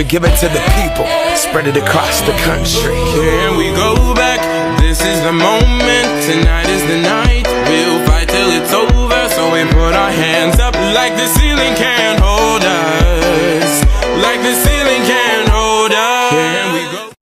We give it to the people, spread it across the country. Here we go back, this is the moment. Tonight is the night, we'll fight till it's over. So we put our hands up like the ceiling can't hold us. Like the ceiling can't hold us.